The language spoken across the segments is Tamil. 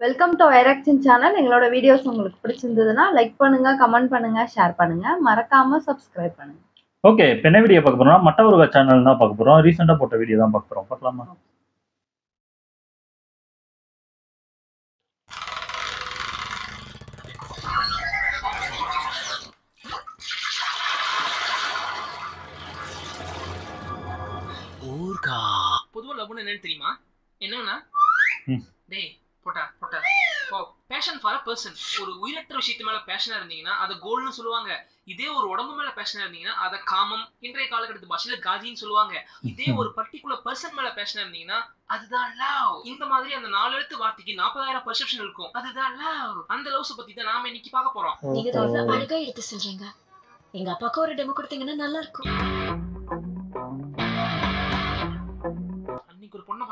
வெல்கம் டு வைரக்ஷன் சேனல் எங்களோட வீடியோஸ் உங்களுக்கு பிடிச்சிருந்ததுன்னா லைக் பண்ணுங்க கமெண்ட் பண்ணுங்க ஷேர் பண்ணுங்க. மறக்காம சப்ஸ்கிரைப் பண்ணுங்க. ஓகே இப்போ என்ன வீடியோ பார்க்க போறோம் மட்ட ஒரு சேனல் தான் பார்க்க போறோம். ரீசெண்டாக போட்ட வீடியோ தான் பார்க்க போறோம். பார்க்கலாமா? ஊர்கா. பொதுவா லவ்னு என்னன்னு தெரியுமா? என்னன்னா ம். டேய் போட்டா போட்டா obsession for a person ஒரு உயிரற்ற விஷயத்து மேல பேஷனா இருந்தீங்கன்னா அதை கோல்னு சொல்லுவாங்க. இதே ஒரு உடம்பு மேல பேஷனா இருந்தீங்கன்னா அதை காமம் இன்றைய காலகட்டத்து பாஷையில காஜின்னு சொல்லுவாங்க. இதே ஒரு பர்டிகுலர் பர்சன் மேல பேஷனா இருந்தீங்கன்னா அதுதான் லவ் இந்த மாதிரி அந்த நாலு எழுத்து வார்த்தைக்கு நாற்பதாயிரம் பெர்செப்ஷன் இருக்கும். அதுதான் லவ் அந்த லவ்ஸ் பத்தி தான் நாம இன்னைக்கு பார்க்க போறோம். நீங்க அழகா எடுத்து சொல்றீங்க. எங்க அப்பாவுக்கு ஒரு டெமோ கொடுத்தீங்கன்னா நல்லா இருக்கும்.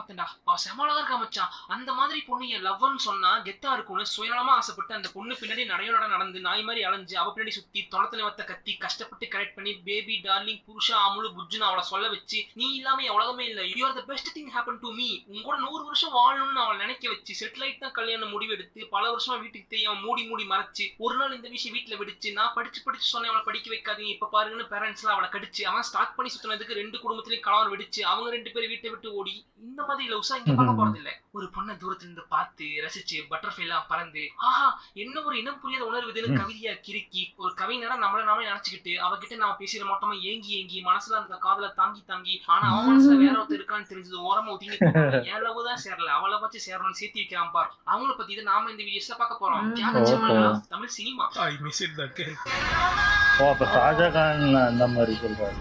பார்த்தேன்டா. அவ செம அழகா இருக்கா மச்சான். அந்த மாதிரி பொண்ணு என் லவ்னு சொன்னா கெத்தா இருக்கும்னு சுயநலமா ஆசைப்பட்டு அந்த பொண்ணு பின்னாடி நடைய நட நடந்து நாய் மாதிரி அலைஞ்சு அவ பின்னாடி சுத்தி தொடத்துல வத்த கத்தி கஷ்டப்பட்டு கரெக்ட் பண்ணி பேபி டார்லிங் புருஷா அமுழு புஜ்ஜுன்னு அவளை சொல்ல வச்சு நீ இல்லாம என் உலகமே இல்ல. You are the best thing happen to me உங்க கூட நூறு வருஷம் வாழணும்னு அவளை நினைக்க வச்சு செட்டிலைட் தான் கல்யாணம் முடிவெடுத்து பல வருஷமா வீட்டுக்கு தெரியாம மூடி மூடி மறைச்சு ஒரு நாள் இந்த விஷயம் வீட்டுல விடுச்சு நான் படிச்சு படிச்சு சொன்னேன் அவளை படிக்க வைக்காதீங்க. இப்ப பாருங்கன்னு பேரண்ட்ஸ்லாம் அவளை கடிச்சு அவன் ஸ்டார்ட் பண்ணி சுத்தினதுக்கு ரெண்டு குடும்பத்திலையும் கலவரம் வெடிச்சு அவங்க ரெண்டு பேரும் வீட்டை விட்டு ஓடி இந்த மாதிரி லவ்ஸா இங்க பார்க்க போறது இல்ல ஒரு பொண்ணை தூரத்துல இருந்து பார்த்து ரசிச்சு பட்டர்ஃப்ளை எல்லாம் பறந்து ஆஹா என்ன ஒரு இனம் புரியாத உணர்வு இதுன்னு கவிதையா கிறுக்கி ஒரு கவிஞரா நம்மள நாம நினைச்சுக்கிட்டு அவகிட்ட நாம பேசுற மொத்தமா ஏங்கி ஏங்கி மனசுல அந்த காதல தாங்கி தாங்கி ஆனா அவன் மனசுல வேற ஒருத்தர் இருக்கான்னு தெரிஞ்சது ஓரமா ஒதுங்கி போனாங்க. என் லவ் தான் சேரல அவளை வச்சு சேரணும்னு சேர்த்து வைக்காம பாரு. அவங்கள பத்தி தான் நாம இந்த வீடியோஸ்ல பார்க்க போறோம். Tamil cinema. Miss it that girl. ஓ அப்போ ஷாஜகான் அந்த மாதிரி சொல்றாரு.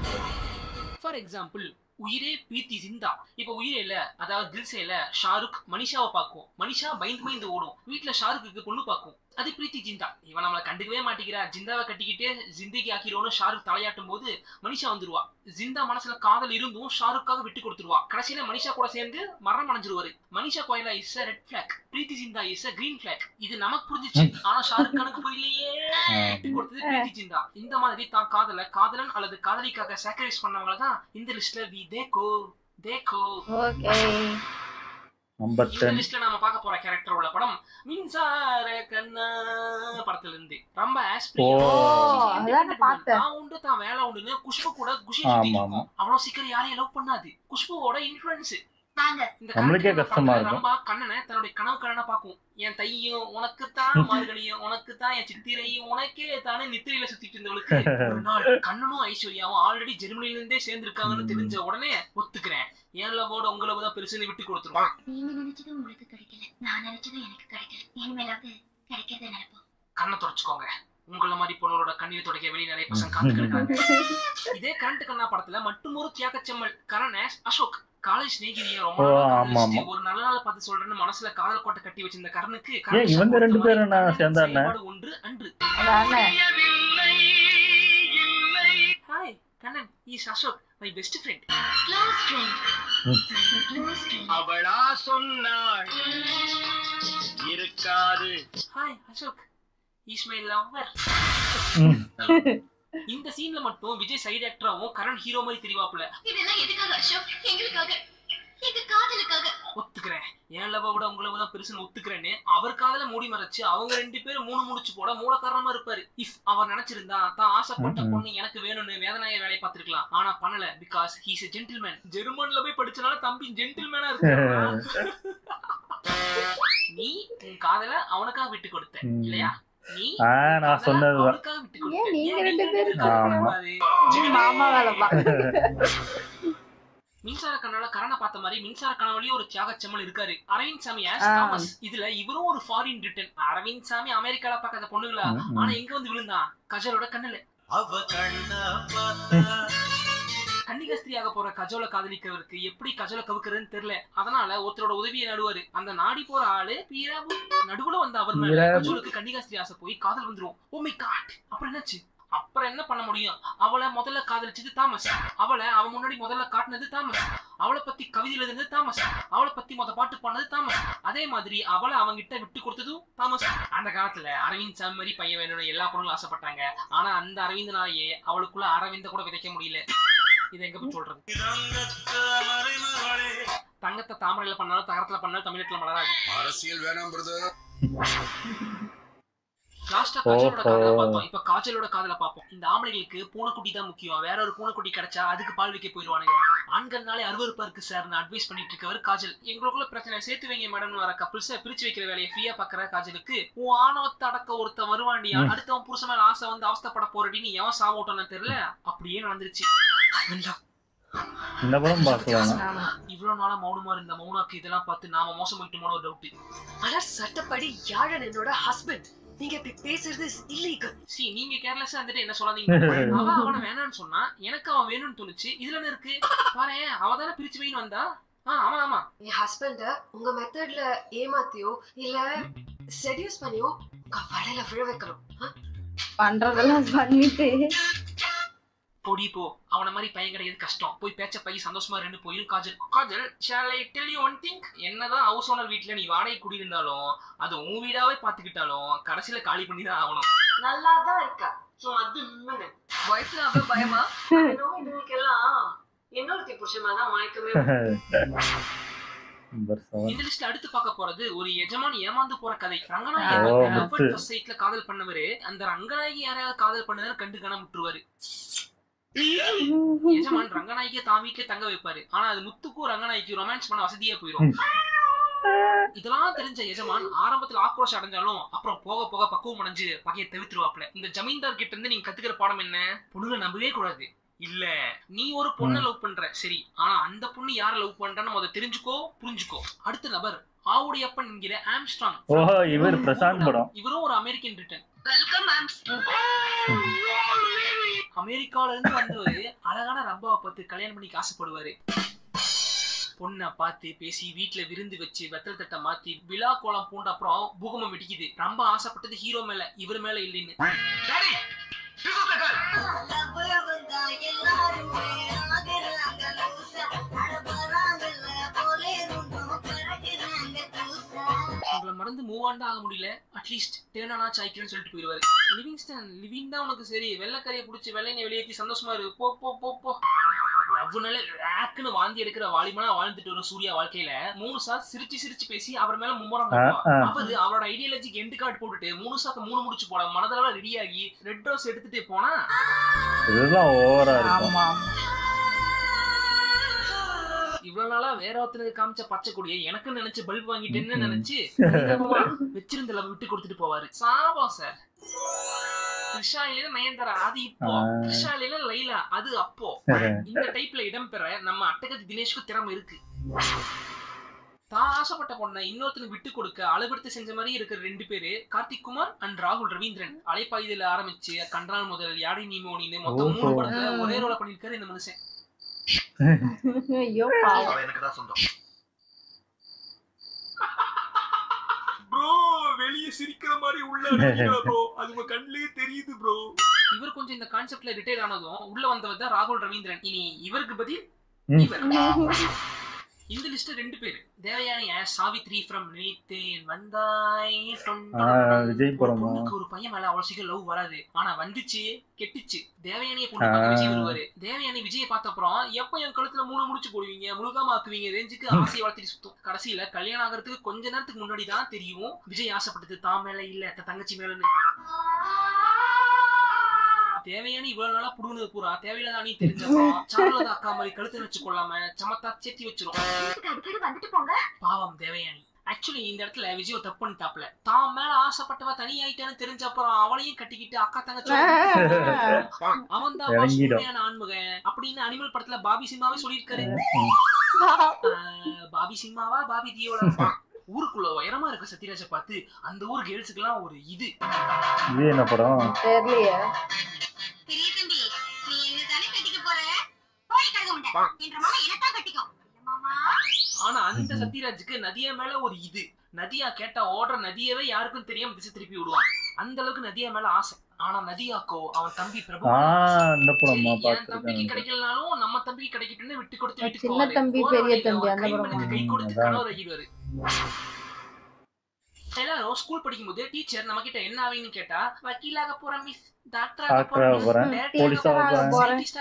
ஃபார் எக்ஸாம்பிள் உயிரே பீத்தி சிந்தா. இப்ப உயிரே இல்ல அதாவது தில்சேல ஷாருக் மனிஷாவை பார்க்கும் மனிஷா பயந்து பயந்து ஓடும். வீட்டுல ஷாருக்குக்கு பொண்ணு பார்க்கும் அது பிரீத்தி ஜிந்தா இவன் நம்மள கண்டுக்கவே மாட்டேங்கிறா. ஜிந்தாவை கட்டிக்கிட்டு ஜிந்தகி ஆக்கிரோன்னு ஷாருக் தலையாட்டும் போது மனிஷா வந்துருவா. ஜிந்தா மனசுல காதல் இருந்தும் ஷாருக்காக விட்டு கொடுத்துருவா. கடைசியில மனிஷா கூட சேர்ந்து மரணம் அடைஞ்சிருவாரு. Manisha Koirala is a red flag Preity Zinta is a green flag இது நமக்கு புரிஞ்சிச்சு. ஆனா ஷாருக் கானுக்கு புரியலையே. விட்டு கொடுத்தது பிரீத்தி ஜிந்தா. இந்த மாதிரி தான் காதல காதலன் அல்லது காதலிக்காக சாக்ரிஃபைஸ் பண்ணவங்கள தான் இந்த லிஸ்ட்ல வி தேக்கோ தேக்கோ ஓகே டென் லிஸ்ட்ல நாம பார்க்க போற கேரக்டர் உள்ள படம் மின்சார கண்ணா படத்துல இருந்து ரொம்ப ஓ. ஆஸ்பிரியா அதான் நான் பார்த்தேன். தான் உண்டு தான் வேலை உண்டுன்னு குஷ்பு கூட குஷி அவ்வளவு சீக்கிரம் யாரையும் லவ் பண்ணாது. குஷ்புவோட இன்ஃபுளுன்ஸ் நம்மளுக்கே கஷ்டமா இருக்கும். கண்ணனை தன்னுடைய கனவு கண்ணனை பார்க்கும். என் தையும் உனக்கு தான் மார்கழியும் உனக்கு தான் என் சித்திரையும் உனக்கே தானே நித்திரையில சுத்திட்டு இருந்தவளுக்கு. ஒரு நாள் கண்ணனும் ஐஸ்வர்யாவும் ஆல்ரெடி ஜெர்மனில இருந்தே சேர்ந்திருக்காங்கன்னு தெரிஞ்ச உடனே ஒத்துக்கிறேன். என் லவோட உங்க லவ் தான் பெருசுன்னு விட்டு கொடுத்துருவான். நீங்க நினைச்சது உங்களுக்கு கிடைக்கல. நான் நினைச்சது எனக்கு கிடைக்கல. இனிமேலாவது கிடைக்கிறத நினைப்போம். கண்ணை தொடச்சுக்கோங்க. உங்கள மாதிரி பொண்ணோட கண்ணீர் துடைக்க வெளியே நிறைய பசங்க காத்து கிடக்காங்க இதே கரண்ட் கண்ணா படத்துல மட்டும் ஒரு தியாகச்செம்மல் கரண் as அசோக். காலேஜ் ஸ்நேகிதிய ரொம்ப ஆமா, ஆமா. ஒரு நல்ல நாள் பார்த்து சொல்றேன்னு மனசுல காதல் கோட்டை கட்டி வச்சிருந்த கரனுக்கு ஏன் இவங்க ரெண்டு பேரும் நான் சேர்ந்தா என்ன? ஒன்று அன்று. Hi Kannan. Is Ashok my best friend அவளா சொன்னாள் இருக்காது. Hi Ashok is my. Lover. இந்த சீன்ல மட்டும் விஜய் சைடு ஆக்டராவும் கரண் ஹீரோ மாதிரி தெரிவாப்புல. இதெல்லாம் எதுக்காக அசோக்? எங்களுக்காக. எங்க காதலுக்காக. ஒத்துக்கிறேன். என் லவ் விட தான் பெருசுன்னு ஒத்துக்கிறேன்னு அவர் காதல மூடி மறைச்சு அவங்க ரெண்டு பேரும் மூணு முடிச்சு போட மூல காரணமா இருப்பாரு. இஃப் அவர் நினைச்சிருந்தா தான் ஆசைப்பட்ட. பொண்ணு எனக்கு வேணும்னு வேதனைய வேலையை பார்த்திருக்கலாம். ஆனா பண்ணல பிகாஸ் ஹீஸ் a ஜென்டில்மேன் ஜெர்மன்ல போய் படிச்சனால தம்பி ஜென்டில்மேனா இருக்கு நீ உன் காதல அவனுக்காக விட்டு கொடுத்த. இல்லையா? நான் சொன்னதுதான். ஆமா. மின்சார கண்ணால கரணை பார்த்த மாதிரி மின்சார கனவுலயும் ஒரு தியாக செம்மல் இருக்காரு. அரவிந்த் சாமி. தாமஸ் இதுல இவரும் ஒரு ஃபாரின் ரிட்டன் அரவிந்த் சாமி அமெரிக்கால பார்க்காத பொண்ணுங்களா. ஆனா எங்க வந்து விழுந்தான்? கஜலோட கண்ணுல. அவ கண்ண பார்த்தா கன்னிகஸ்திரியாக போற கஜோல காதலிக்கிறவருக்கு எப்படி கஜோல கவுக்கிறதுன்னு தெரியல. அதனால ஒருத்தரோட உதவியை நடுவாரு. அந்த நாடி போற ஆளு பீராவு நடுவுல வந்த அவர் மேல. கஜோலுக்கு கன்னிகாஸ்திரி ஆசை போய் காதல் வந்துரும். ஓ மை காட் அப்புறம் என்னாச்சு? அப்புறம் என்ன பண்ண முடியும்? அவளை முதல்ல காதலிச்சது தாமஸ். அவளை அவன் முன்னாடி முதல்ல காட்டினது தாமஸ். அவளை பத்தி கவிதை எழுதுனது தாமஸ். அவளை பத்தி முத பாட்டு பண்ணது தாமஸ். அதே மாதிரி அவளை அவங்கிட்ட விட்டு கொடுத்ததும் தாமஸ். அந்த காலத்துல அரவிந்த் சாமி மாதிரி பையன் வேணும்னு எல்லா பொண்ணுங்களும் ஆசைப்பட்டாங்க. ஆனா அந்த அரவிந்தனாலேயே அவளுக்குள்ள அரவிந்த கூட விதைக்க முடியல. இதை எங்க போய் சொல்றது? தங்கத்தை தாமரையில பண்ணாலும் தகரத்துல பண்ணாலும் தமிழ்நாட்டுல மலராது அரசியல் வேணாம் பிரதர் லாஸ்டா காஜலோட காதல. பார்த்தோம். இப்ப காஜலோட காதல பார்ப்போம். இந்த ஆம்பளைகளுக்கு பூனைக்குட்டி தான் முக்கியம். வேற ஒரு பூனைக்குட்டி கிடைச்சா அதுக்கு பால் வைக்க போயிருவானுங்க ஆண்கள்னாலே அருவருப்பா இருக்கு சார்னு அட்வைஸ் பண்ணிட்டு இருக்கவர் காஜல். எங்களுக்குள்ள பிரச்சனை சேர்த்து வைங்க மேடம் வர கப்பிள்ஸ பிரிச்சு வைக்கிற வேலையை ஃப்ரீயா பாக்குற காஜலுக்கு உன் ஆணவத்தை அடக்க ஒருத்த வருவாண்டி ம். அடுத்தவன் புருஷன் மேல ஆசை வந்து அவஸ்தைப்பட போறடின்னு எவன் சாவோட்டோன்னு தெரியல? அப்படியே நடந்துருச்சு. இந்த படம் பார்க்கலாம் ஆமா. இவ்வளவு நாளா மௌனமா இருந்த மௌனாக்கு இதெல்லாம் பார்த்து நாம மோசம் ஒரு டவுட் ஆனா சட்டப்படி யாழன் என்னோட ஹஸ்பண்ட் நீங்க இப்படி பேசுறது இல்லீகல் சி நீங்க கேர்லெஸ்ஸா வந்துட்டு என்ன சொல்லாதீங்க. அவ அவன வேணாம்னு சொன்னா எனக்கு அவன் வேணும்னு தோணுச்சு. இதுல என்ன இருக்கு? பாரு அவ தானே பிரிச்சு வைன்னு வந்தா? ஆமா ஆமா. என் ஹஸ்பண்ட உங்க மெத்தட்ல ஏமாத்தியோ இல்ல செடியூஸ் பண்ணியோ வலையில விழ வைக்கணும்? பண்றதெல்லாம் பண்ணிட்டு பொடி போ அவன மாதிரி பையன் கிடையாது கஷ்டம். போய் பேச்ச பை சந்தோஷமா ரெண்டு போயிரும். Kajal Kajal shall I tell you one thing என்னதான் ஹவுஸ் ஓனர் வீட்ல நீ வாடகை குடியிருந்தாலும் அது உன் வீடாவே பாத்துக்கிட்டாலும் கடைசியில காலி பண்ணி தான் ஆகணும். நல்லா தான் இருக்கா? சோ அது உண்மைன்னு ஒய்ஃப்ல அவ்வளவு பயமா? என்னவோ இதுக்கெல்லாம் இன்னொருத்தி புருஷமா தான் மயக்கமே வருஷம் இந்த லிஸ்ட்ல அடுத்து பார்க்க போறது ஒரு எஜமான் ஏமாந்து போற கதை. ரங்கநாயகி சைட்ல காதல் பண்ணவரு அந்த ரங்கநாயகி யாரையாவது காதல் பண்ணதுன்னு கண்டு காண விட்டுருவாரு எஜமான் ரங்கநாயகியை தான் வீட்லயே தங்க வைப்பாரு. ஆனா அது முத்துக்கும் ரங்கநாயகி ரொமான்ஸ் பண்ண வசதியா போயிடும். இதெல்லாம் தெரிஞ்ச எஜமான் ஆரம்பத்துல ஆக்ரோஷம் அடைஞ்சாலும் அப்புறம் போக போக பக்குவம் அடைஞ்சு பகையை தவிர்த்துருவாப்ல இந்த ஜமீன்தார் கிட்ட இருந்து நீங்க கத்துக்கிற பாடம் என்ன? பொண்ணுங்களை நம்பவே கூடாது. இல்ல நீ ஒரு பொண்ணை லவ் பண்ற. சரி ஆனா அந்த பொண்ணு யார லவ் பண்றான்னு முத தெரிஞ்சுக்கோ புரிஞ்சுக்கோ. அடுத்த நபர் ஆவுடையப்பன் என்கிற ஆம்ஸ்ட்ராங். ஓஹோ இவர் பிரசாந்த் படம். இவரும் ஒரு அமெரிக்கன் ரிட்டன் வெல்கம் அமெரிக்கால இருந்து வந்தவர் அழகான ரம்பாவை பார்த்து கல்யாணம் பண்ணிக்க ஆசைப்படுவாரு பொண்ணை பார்த்து பேசி வீட்ல விருந்து வச்சு வெத்தல் தட்டை மாத்தி விழா கோலம் பூண்ட அப்புறம் பூகம்பம் வெடிக்குது. ரொம்ப ஆசைப்பட்டது ஹீரோ மேல இவர் மேல இல்லைன்னு. மறந்து மூவ் ஆன் தான் ஆக முடியல. அட்லீஸ்ட் டேர்ன் ஆனா சாய்க்கிறேன்னு சொல்லிட்டு போயிடுவாரு. லிவிங்ஸ்டன் லிவிங் தான் உனக்கு சரி. வெள்ளக்கரையை பிடிச்சி வெள்ளையை வெளியேற்றி சந்தோஷமா இரு. போ போ போ போ. லவ்னால ரேக்குன்னு வாந்தி எடுக்கிற வாலிமனா வாழ்ந்துட்டு வரும் சூர்யா வாழ்க்கையில. மூணு சார் சிரிச்சு சிரிச்சு பேசி அவர் மேல மும்முரம். அவரு அவரோட ஐடியாலஜிக்கு எண்டு கார்டு போட்டுட்டு மூணு சாக்கு மூணு முடிச்சு போட மனதளவுல ரெடி ஆகி ரெட் ரோஸ் எடுத்துட்டு போனா இதுதான் ஓவரா இருக்கும். ஆமா. இவ்வளவு நாளா வேற ஒருத்தனுக்கு காமிச்ச பச்சை கொடியை எனக்கு நினைச்சு பல்ப் வாங்கிட்டேன்னு. நினைச்சு வச்சிருந்த விட்டு கொடுத்துட்டு போவாரு. சாபம் சார் த்ரிஷா இல்லைன்னா நயன்தாரா அது இப்போ. ஆ. த்ரிஷா இல்லைன்னா லைலா அது அப்போ. இந்த டைப்ல இடம்பெற நம்ம அட்டகத்தி தினேஷ்க்கு திறமை இருக்கு. தான் ஆசைப்பட்ட பொண்ணை இன்னொருத்தனுக்கு விட்டு கொடுக்க அளவெடுத்து செஞ்ச மாதிரி இருக்கிற ரெண்டு பேரு கார்த்திக் குமார் அண்ட் ராகுல் ரவீந்திரன். அலைப்பாயுதுல ஆரம்பிச்சு கன்றால் முதல் யாழை நீமோனின்னு மொத்தம் மூணு. படத்துல ஒரே ரோல பண்ணிருக்காரு இந்த மனுஷன். ஐயோ பாவம். அவ எனக்கு தான் சொந்தம். ப்ரோ வெளிய சிரிக்கிற மாதிரி உள்ள ப்ரோ அது உங்க கண்ணுலயே தெரியுது ப்ரோ இவர் கொஞ்சம் இந்த கான்செப்ட்ல ரிட்டையர் ஆனதும் உள்ள வந்தவர் தான் ராகுல் ரவீந்திரன். இனி இவருக்கு பதில். இவர். இந்த லிஸ்ட் ரெண்டு பேர். தேவயானி சாவித்ரி ஃப்ரம் நினைத்தேன் வந்தாய். விஜய் ஒரு பையன் மேல அவ்வளவு சீக்கிரம் லவ் வராது. ஆனா வந்துச்சு கெட்டுச்சு. தேவயானியை பொண்ணு பார்க்க. விஜய் வருவாரு. தேவயானி விஜயை பார்த்த அப்புறம் எப்ப என் கழுத்துல மூணு முடிச்சு போடுவீங்க? முழுகாம ஆக்குவீங்க ரேஞ்சுக்கு ஆசையை வளர்த்துட்டு சுத்தும். கடைசியில கல்யாணம் ஆகிறதுக்கு கொஞ்ச நேரத்துக்கு முன்னாடி தான் தெரியும் விஜய் ஆசைப்பட்டது தான் மேல இல்ல தங்கச்சி மேலன்னு. தேவையான இவ்வளவு நாளா புடுனது பூரா. தேவையில்லாத நீ தெரிஞ்சப்போ. சாருலதா அக்கா மாதிரி கழுத்து வச்சு கொள்ளாம சமத்தா சேத்தி வச்சிரும். அடிக்கடி வந்துட்டு போங்க. பாவம் தேவயானி. ஆக்சுவலி இந்த இடத்துல விஜய் தப்பு பண்ணிட்டாப்ல. தான் மேல ஆசைப்பட்டவ தனி ஆயிட்டான்னு தெரிஞ்ச அப்புறம் அவளையும் கட்டிக்கிட்டு அக்கா தங்கச்சி அவன் தான். உண்மையான ஆண்மகன் அப்படின்னு அனிமல் படத்துல பாபி சிம்மாவே சொல்லியிருக்காரு. பாபி சிம்மாவா பாபி தியோட? ஊருக்குள்ள உயரமா இருக்க சத்யராஜ பார்த்து அந்த ஊர் கேர்ள்ஸுக்கு எல்லாம் ஒரு இது. இது என்ன படம்? தெரியலையே. பெரிய தம்பி நீ என்ன தானே கட்டிக்க போற? போய் கழுக மாட்டேன் என்ற மாமா என்னத்தான் கட்டிக்கும். ஆனா அந்த சத்யராஜுக்கு நதியா மேல ஒரு இது. நதியா கேட்டா ஓடுற நதியவே யாருக்கும் தெரியாம திசை திருப்பி விடுவான். அந்த அளவுக்கு நதியா மேல ஆசை. ஆனா நதியாக்கோ அவன் தம்பி பிரபு. அந்த படமா தம்பிக்கு கிடைக்கலனாலும் நம்ம தம்பிக்கு கிடைக்கட்டும்னு விட்டு கொடுத்து விட்டு சின்ன. தம்பி, பெரிய தம்பி, அந்த படமா? கை கொடுத்து அதான். கணவர் ஆகிடுவாரு எல்லாரும் ஸ்கூல் படிக்கும்போது டீச்சர் நம்ம கிட்ட என்ன ஆவீங்கன்னு கேட்டா வக்கீலாக போற மிஸ் டாக்டர் டாக்டர் ஆக போறேன் போலீஸ்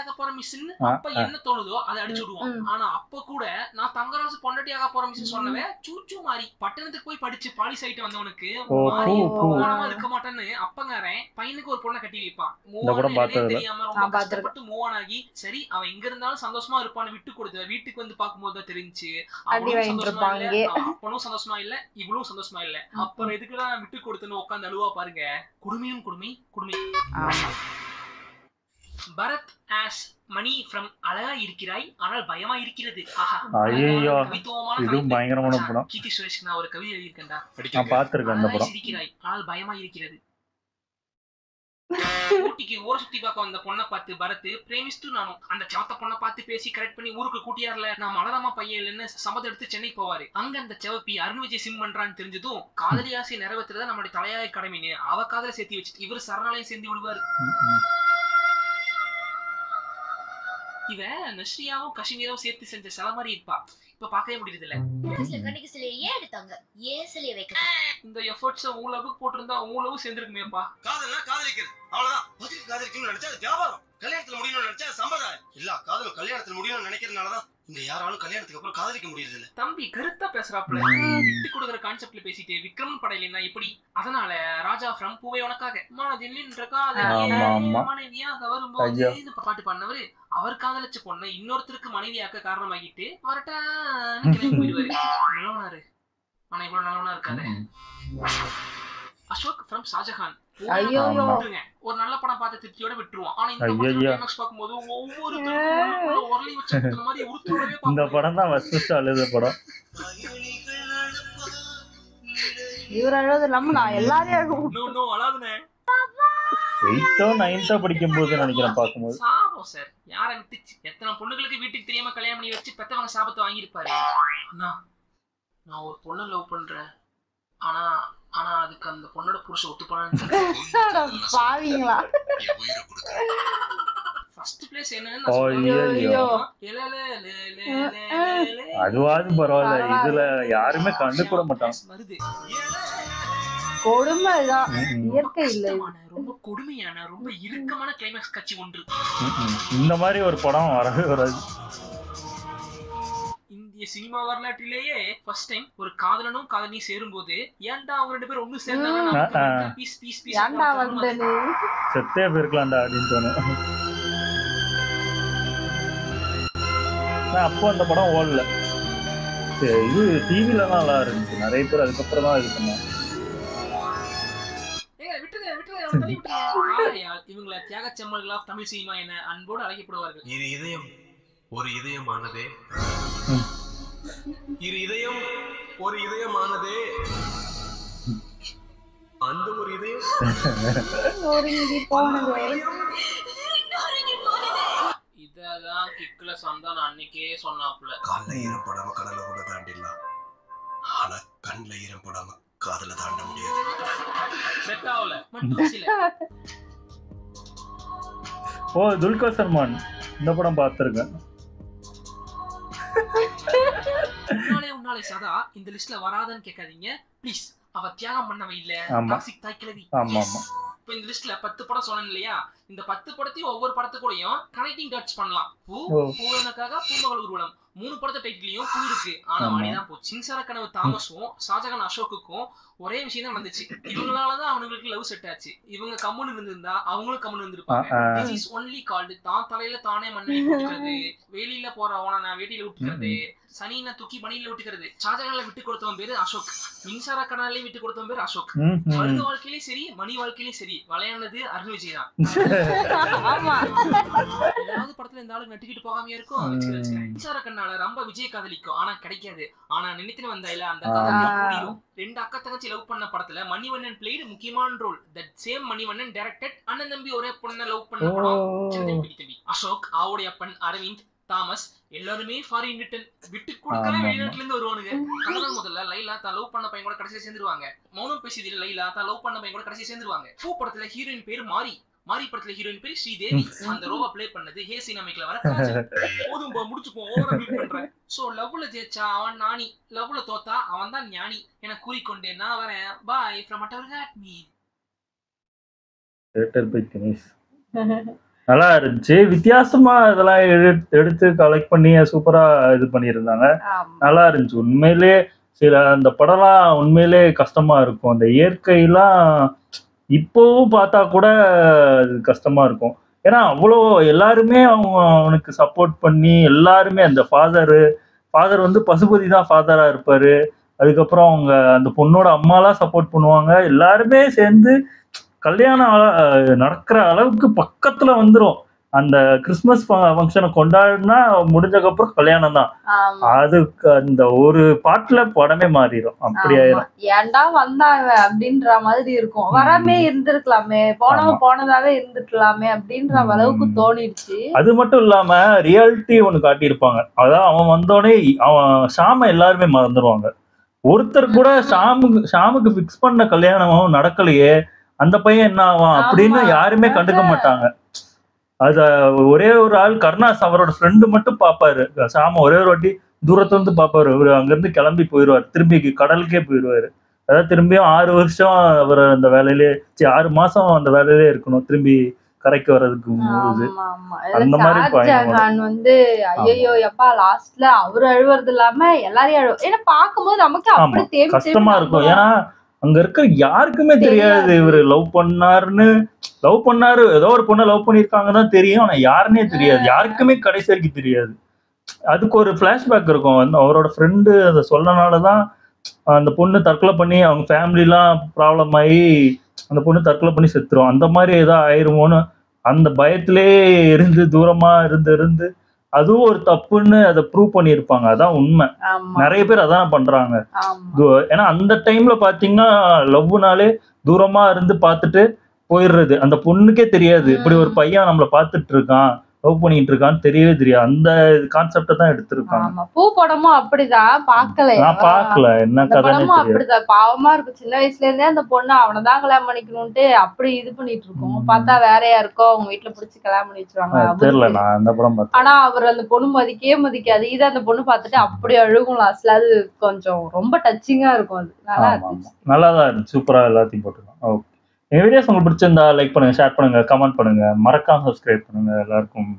ஆக போறேன் மிஸ்ன்னு அப்ப. என்ன தோணுதோ அதை அடிச்சு விடுவோம். ஆனா அப்ப கூட நான் தங்கராசு பொண்டாட்டியாக போற மிஸ் சொன்னவன் சூச்சு மாறி பட்டணத்துக்கு போய் படிச்சு பாலிஸ் ஆயிட்டு வந்தவனுக்கு மாறி பூ, பூ. மூவானமா இருக்க மாட்டேன்னு அப்பங்காரன் பையனுக்கு ஒரு பொண்ணை கட்டி வைப்பான். தெரியாம ரொம்ப. கஷ்டப்பட்டு மூவ் ஆன் ஆகி சரி அவன் எங்க இருந்தாலும் சந்தோஷமா இருப்பான்னு விட்டு கொடுத்த வீட்டுக்கு வந்து பாக்கும்போது தான் தெரிஞ்சு அடி வாங்கிட்டு இருப்பாங்க. அப்பனும் சந்தோஷமா இல்ல இவளும் சந்தோஷமா இல்ல அப்புறம் எதுக்குலாம் விட்டு கொடுத்துன்னு உட்காந்து அழுவா பாருங்க. கொடுமையும் கொடுமை கொடுமை. பரத் ஆஸ் மணி ஃப்ரம் அழகா இருக்கிறாய் ஆனால் பயமா இருக்கிறது. இதுவும். பயங்கரமான படம். கீர்த்தி சுரேஷ்க்கு நான் ஒரு கவிதை எழுதியிருக்கேன்டா. நான் பார்த்திருக்கேன் அந்த படம். சிரிக்கிறாய் ஆனால் பயமா இருக்கிறது. ஊட்டிக்கு ஊரை சுத்தி பார்க்க வந்த பொண்ணை பார்த்து பரத் பிரேமிஸ்டு நானும் அந்த செவத்த பொண்ணை பார்த்து பேசி கரெக்ட் பண்ணி ஊருக்கு கூட்டியார்ல. நான் மலரமா பையன் இல்லைன்னு சம்மதம் எடுத்து சென்னைக்கு போவாரு. அங்க அந்த செவப்பி அருண் விஜய் சிம் பண்றான்னு தெரிஞ்சதும் காதலி ஆசை நிறைவேற்றுறதா நம்மளுடைய தலையாய கடமைன்னு அவ காதல சேர்த்து வச்சுட்டு இவர் சரணாலயம் சேர்ந்து விடுவாரு. இவன் நஸ்ரியாவும் காஷ்மீராவும் சேர்த்து செஞ்ச சில மாதிரி இருப்பா. இப்ப பார்க்கவே முடியுது இல்ல சில கண்ணிக்கு சிலையை ஏன் எடுத்தாங்க? ஏன் சிலையை வைக்க இந்த எஃபர்ட்ஸ் உன் லவ்வுக்கு போட்டிருந்தா லவ் சேர்ந்துருக்குமேப்பா. காதல்னா காதலிக்கிறது. அவ்வளவுதான். பதிலுக்கு காதலிக்கணும்னு நினைச்சா அது வியாபாரம். கல்யாணத்துல முடியணும்னு நினைச்சா சம்பிரதாயம். இல்ல காதலும் கல்யாணத்துல முடியணும்னு நினைக்கிறதுனாலதான் இங்க யாராலும் கல்யாணத்துக்கு அப்புறம் காதலிக்க முடியறது இல்ல தம்பி கருத்தா பேசுறாப்புல ம். விட்டு கொடுக்குற கான்செப்ட்ல பேசிட்டு விக்ரமன் படையிலன்னா எப்படி அதனால ராஜா ஃப்ரம் பூவை உனக்காக மனதில் நின்ற காதலியே ஆமா, ஆமா. மனைவியாக வரும்போது. இந்த பாட்டு பண்ணவரு அவர் காதலிச்ச பொண்ணை இன்னொருத்தருக்கு மனைவியாக்க காரணமாகிட்டு வரட்டான்னு போயிடுவாரு நல்லவனாரு ஆனா இவ்வளவு நல்லவனா இருக்காது ம். அசோக் ஃப்ரம் ஷாஜஹான் ஒரு நல்ல படம் பார்த்த திருப்தியோட விட்டுருவோம். ஆனா இந்த climax பார்க்கும்போது ஒவ்வொரு உரலி வச்சு மாதிரி உருத்துறவே இந்த. படம் தான் ஃபர்ஸ்ட் அழுத படம். இவர் அழுவது இல்லாம நான் எல்லாரையும் No, no, அழாதுண்ணே. எயித்தோ நைன்த்தோ படிக்கும் போது நினைக்கிறேன் பார்க்கும்போது. சாபம் சார் யாரை விட்டுச்சு? எத்தனை பொண்ணுங்களுக்கு வீட்டுக்கு தெரியாம கல்யாணம் பண்ணி வச்சு பெத்தவங்க சாபத்தை வாங்கியிருப்பாரு? அண்ணா நான் ஒரு பொண்ணை லவ் பண்றேன். ஆனா ஆனா அதுக்கு அந்த பொண்ணோட புருஷன் ஒத்துப்பானு பாவீங்களா? அதுவாது பரவாயில்ல. இதுல யாருமே கண்டு கூட மாட்டாங்க வருது. கொடுமை தான். இயற்கை இல்லை. ரொம்ப கொடுமையான ரொம்ப இறுக்கமான கிளைமேக்ஸ் காட்சி ஒன்று. இந்த மாதிரி ஒரு படம் வரவே வராது. இந்திய சினிமா வரலாற்றிலேயே ஃபர்ஸ்ட் டைம் ஒரு காதலனும் காதலியும் சேரும்போது ஏன்டா அவங்க ரெண்டு பேரும் ஒண்ணு சேர்ந்தாங்க. பீஸ் பீஸ் பீஸ் ஏன்டா வந்த நீ செத்தே போயிருக்கலாம்டா அப்படின்னு தோணும். அப்போ அந்த படம் ஓடல. இது டிவில தான் நல்லா இருந்துச்சு. நிறைய பேர் அதுக்கப்புறம் தான் இது பண்ணாங்க. இவங்களை தியாக செம்மல்கள் ஆஃப் தமிழ் சினிமா என அன்போடு அழைக்கப்படுவார்கள். இரு இதயம் ஒரு இதயமானதே. இரு இதயம் ஒரு இதயமானதே. அந்த ஒரு இதயம். இததான் கிக்ல சந்தானம் அன்னைக்கே சொன்னாப்புல. கால்ல ஈரம் போடாம கடலை கூட தாண்டிடலாம். ஆனா கண்ணுல ஈரம் போடாம காதல தாண்ட முடியாது. செட் ஆகல ஓ துல்கர் சல்மான் இந்த படம் பார்த்துருக்கேன். உன்னாலே உன்னாலே சதா இந்த லிஸ்ட்ல வராதுன்னு கேட்காதீங்க. ப்ளீஸ் அவ தியாகம் பண்ணவ இல்ல. டாக்ஸிக் தாய் கிழவி. ஆமா ஆமா. இப்போ இந்த லிஸ்ட்ல பத்து படம் சொன்னேன் இல்லையா? இந்த பத்து படத்தையும் ஒவ்வொரு படத்து கூடயும் கனெக்டிங் டாட்ஸ் பண்ணலாம். பூ. பூவனுக்காக பூமகள் ஊர்வலம். மூணு படத்து டைட்டிலையும் பூ இருக்கு. ஆனா ஆமா. மணிதான் போச்சு. சிங்சார கனவு தாமஸும் ஷாஜகான் அசோக்குக்கும் ஒரே விஷயம் தான் நடந்துச்சு. இவங்களாலதான் அவங்களுக்கு லவ் செட் ஆச்சு. இவங்க கம்முன்னு இருந்திருந்தா அவங்களும் கம்முன்னு இருந்திருப்பாங்க. திஸ் இஸ் ஒன்லி கால்டு தான் தலையில தானே மண்ணி விட்டுக்கிறது வெளியில போற அவன நான் வேட்டியில விட்டுக்கிறது சனின தூக்கி பணியில விட்டுக்கிறது ஷாஜகான்ல விட்டு கொடுத்தவன் பேரு அசோக். மின்சார கனாலே விட்டு கொடுத்தவன் பேரு அசோக். ம், ம். மருது வாழ்க்கையிலயும் சரி மணி வாழ்க்கையிலயும் சரி. விளையாடுனது அருண் விஜய் தான். ஆமா. ஏதாவது படத்துல இந்த ஆளு நட்டுக்கிட்டு போகாம இருக்கும் வச்சுக்கிறேன், வச்சுக்கிறேன். கண்ணால ரொம்ப விஜய் காதலிக்கும். ஆனா கிடைக்காது. ஆனா நினைத்துன்னு வந்தா இல்ல அந்த ரெண்டு அக்கா தங்கச்சி லவ் பண்ண படத்துல மணிவண்ணன் பிளேடு முக்கியமான role that same Manivannan directed அண்ணன் தம்பி ஒரே பொண்ணை லவ் பண்ண படம். பெரியத்தம்பி. அசோக் ஆவுடைய அப்பன் அரவிந்த் தாமஸ் எல்லாருமே ஃபாரின் ரிட்டன் விட்டு கொடுக்கவே. வெளிநாட்டுல இருந்து வருவானுங்க. கணவன் முதல்ல. லைலா தான் லவ் பண்ண பையன் கூட கடைசியா சேர்ந்துருவாங்க. மௌனம் பேசியதில் லைலா தான் லவ் பண்ண பையன் கூட கடைசியா சேர்ந்துருவாங்க. பூ படத்துல ஹீரோயின் பேரு மாரி. மாரி படத்துல ஹீரோயின் பேரு ஸ்ரீதேவி. அந்த ரோவா ப்ளே பண்ணது ஹே சினிமிக்ல வர. போதும் பா முடிச்சுப்போம் ஓவரா பில்ட் பண்றேன். சோ லவ்ல ஜெயிச்சா அவன் நாணி லவ்ல தோத்தா அவன் தான் ஞானி. என கூறிக்கொண்டே நான் வரேன். Bye from அட்டவர் at me theatre by Dinesh நல்லா இருந்துச்சு. வித்தியாசமா இதெல்லாம் எடுத்து எடுத்து கலெக்ட் பண்ணி சூப்பரா இது பண்ணியிருந்தாங்க. நல்லா இருந்துச்சு. உண்மையிலே சில அந்த படம்லாம் உண்மையிலே கஷ்டமா இருக்கும். அந்த இயற்கையெல்லாம் இப்போவும் பார்த்தா கூட அது கஷ்டமா இருக்கும். ஏன்னா அவ்வளோ எல்லாருமே அவங்க அவனுக்கு சப்போர்ட் பண்ணி எல்லாருமே அந்த ஃபாதரு ஃபாதர் வந்து பசுபதி தான் ஃபாதராக இருப்பார். அதுக்கப்புறம் அவங்க அந்த பொண்ணோட அம்மாலாம் சப்போர்ட் பண்ணுவாங்க. எல்லாருமே சேர்ந்து கல்யாணம் நடக்கிற அளவுக்கு பக்கத்தில் வந்துடும் அந்த கிறிஸ்மஸ் ஃபங்க்ஷனை கொண்டாடினா முடிஞ்சக்கப்புறம் கல்யாணம் தான். அதுக்கு அந்த ஒரு பாட்டுல படமே மாறிடும் அப்படி. ஆயிரும். ஏன்டா வந்தாங்க அப்படின்ற மாதிரி இருக்கும். வராமே இருந்திருக்கலாமே. போனவன் போனதாவே இருந்துக்கலாமே அப்படின்ற. அளவுக்கு தோணிடுச்சு. அது மட்டும் இல்லாம ரியாலிட்டி ஒண்ணு காட்டியிருப்பாங்க. அதான் அவன் வந்தோடனே அவன் ஷாம எல்லாருமே மறந்துடுவாங்க ஒருத்தர் கூட ஷாமுக்கு ஷாமுக்கு ஃபிக்ஸ் பண்ண கல்யாணம் நடக்கலையே. அந்த பையன் என்ன ஆவான் அப்படின்னு. யாருமே கண்டுக்க மாட்டாங்க. அத ஒரே ஒரு ஆள் கருணாஸ் அவரோட ஃப்ரெண்டு மட்டும் பாப்பாரு. ஷாம ஒரே ஒரு வாட்டி தூரத்துல இருந்து பாப்பாரு. அவரு அங்கிருந்து கிளம்பி போயிடுவார் திரும்பி கடலுக்கே போயிடுவாரு அதாவது திரும்பியும் ஆறு வருஷம் அவர் அந்த வேலையிலே சரி, ஆறு மாசம் அந்த வேலையிலே இருக்கணும். திரும்பி கரைக்கு வர்றதுக்கு ஆமா அந்த மாதிரி வந்து ஐயோ எப்பா லாஸ்ட்ல அவரு அழுவுறது இல்லாம எல்லாரையும் அழுவ ஏன்னா பாக்கும்போது நமக்கு அப்படி கஷ்டமா இருக்கும். ஏன்னா அங்க இருக்க யாருக்குமே தெரியாது. இவரு லவ் பண்ணாருன்னு. லவ் பண்ணாரு ஏதோ ஒரு பொண்ணை லவ் பண்ணிருக்காங்க தான் தெரியும். ஆனா யாருன்னே தெரியாது. யாருக்குமே கடைசி வரைக்கும் தெரியாது. அதுக்கு ஒரு ஃபிளாஷ்பேக் இருக்கும். வந்து அவரோட ஃப்ரெண்டு அதை சொல்லனாலதான் அந்த பொண்ணு தற்கொலை பண்ணி அவங்க ஃபேமிலிலாம் ப்ராப்ளம் ஆகி அந்த பொண்ணு தற்கொலை பண்ணி செத்துரும். அந்த மாதிரி ஏதோ ஆயிருமோன்னு அந்த பயத்திலே இருந்து தூரமா இருந்து இருந்து அதுவும் ஒரு தப்புன்னு அதை ப்ரூவ் பண்ணியிருப்பாங்க. அதான் உண்மை. நிறைய பேர் அதான் பண்றாங்க. ஏன்னா அந்த டைம்ல பாத்தீங்கன்னா லவ்னாலே தூரமா இருந்து பார்த்துட்டு போயிடுறது. அந்த பொண்ணுக்கே தெரியாது. இப்படி ஒரு பையன் நம்மள பார்த்துட்டு இருக்கான் லவ் பண்ணிட்டு இருக்கான்னு தெரியவே தெரியாது. அந்த கான்செப்டை தான் எடுத்திருக்காங்க. ஆமா பூ படமும் அப்படிதான் பாக்கல நான் பார்க்கல. என்ன படமும் அப்படிதான் பாவமா இருக்கும். சின்ன வயசுல இருந்தே அந்த பொண்ணு அவனதான் கல்யாணம் பண்ணிக்கணும்ட்டு அப்படி இது பண்ணிட்டு இருக்கோம். பார்த்தா வேற யாருக்கோ அவங்க வீட்டுல புடிச்சு கல்யாணம் பண்ணி வச்சிருவாங்க தெரியல. நான் அந்த படம் ஆனா அவர் அந்த பொண்ணு மதிக்கவே மதிக்காது. இது அந்த பொண்ணு பார்த்துட்டு அப்படி அழுகும் லாஸ்ட்ல அது கொஞ்சம் ரொம்ப டச்சிங்கா இருக்கும் அது. நல்லா நல்லா தான் இருந்துச்சு. சூப்பரா எல்லாத்தையும் போட்டுருக்கோம் ஓகே. என் வீடியோஸ் உங்களுக்கு பிடிச்சிருந்தா லைக் பண்ணுங்க ஷேர் பண்ணுங்க கமெண்ட் பண்ணுங்க மறக்காம சப்ஸ்கிரைப் பண்ணுங்க எல்லாருக்கும்